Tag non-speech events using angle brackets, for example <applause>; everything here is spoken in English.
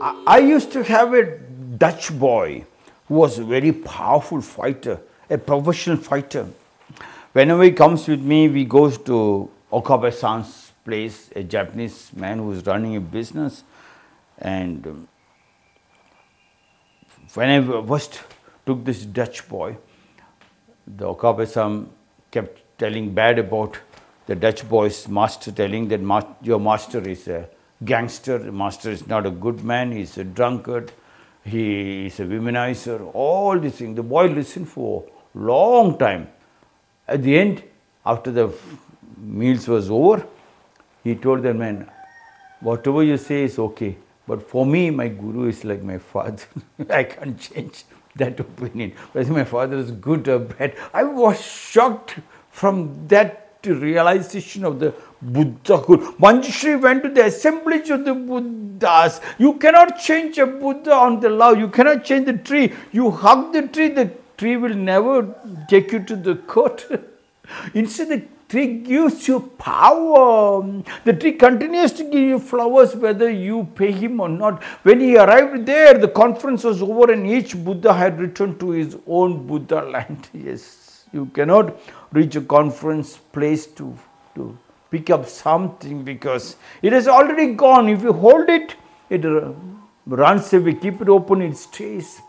I, used to have a Dutch boy who was a very powerful fighter, a professional fighter. Whenever he comes with me, we goes to Okabe-san's place, a Japanese man who is running a business. And um, when I first took this Dutch boy, the Okabe-san kept telling bad about the Dutch boy's master, telling that your master is a gangster, the master is not a good man, he's a drunkard, he is a womanizer, all these things. The boy listened for long time. At the end, after the meals was over, he told the man, whatever you say is okay, but for me, my guru is like my father. <laughs> I can't change that opinion. Whether my father is good or bad. I was shocked from that realization of the Buddha. Manjushri went to the assemblage of the Buddhas. You cannot change a Buddha on the love. You cannot change the tree. You hug the tree, the tree will never take you to the court. <laughs> Instead, the tree gives you power. The tree continues to give you flowers whether you pay him or not. When he arrived there, the conference was over and each Buddha had returned to his own Buddha land. <laughs> Yes, you cannot reach a conference place to, to pick up something because it has already gone. If you hold it, it uh, runs away. Keep it open, it stays